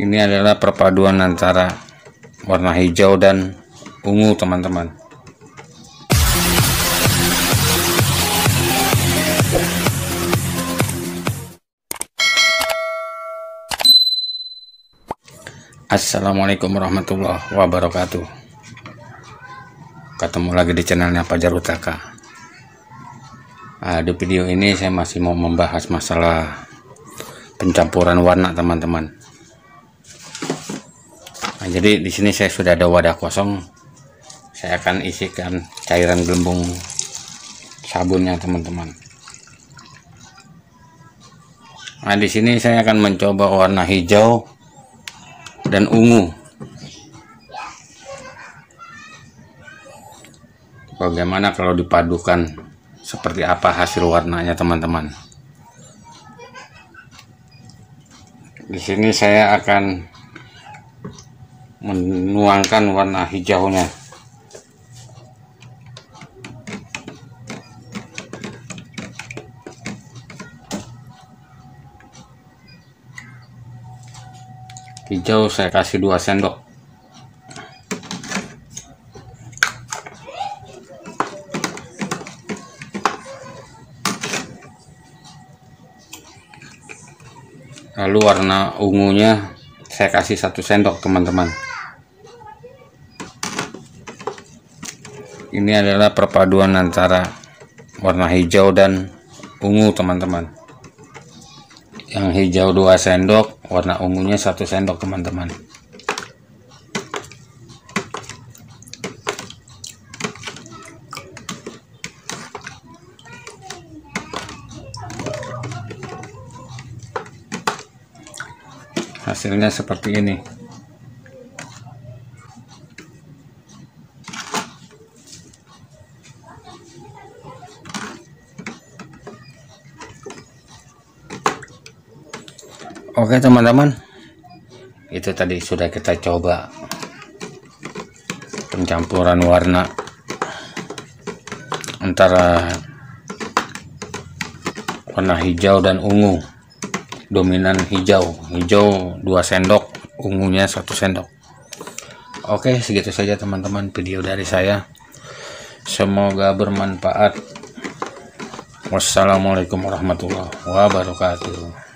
ini adalah perpaduan antara warna hijau dan ungu teman-teman. Assalamualaikum warahmatullahi wabarakatuh. Ketemu lagi di channelnya Pajar Utaka nah, di video ini saya masih mau membahas masalah pencampuran warna teman-teman nah, jadi di sini saya sudah ada wadah kosong. Saya akan isikan cairan gelembung sabunnya teman-teman. Nah di sini saya akan mencoba warna hijau dan ungu. Bagaimana kalau dipadukan seperti apa hasil warnanya teman-teman? Di sini saya akan menuangkan warna hijaunya. Hijau saya kasih dua sendok. Lalu warna ungunya saya kasih satu sendok teman-teman ini adalah perpaduan antara warna hijau dan ungu teman-teman. Yang hijau 2 sendok warna ungunya satu sendok teman-teman. Hasilnya seperti ini Oke teman-teman. Itu tadi sudah kita coba pencampuran warna antara warna hijau dan ungu. Dominan hijau. Hijau 2 sendok ungunya satu sendok. Oke segitu saja teman-teman video dari saya. Semoga bermanfaat. Wassalamualaikum warahmatullahi wabarakatuh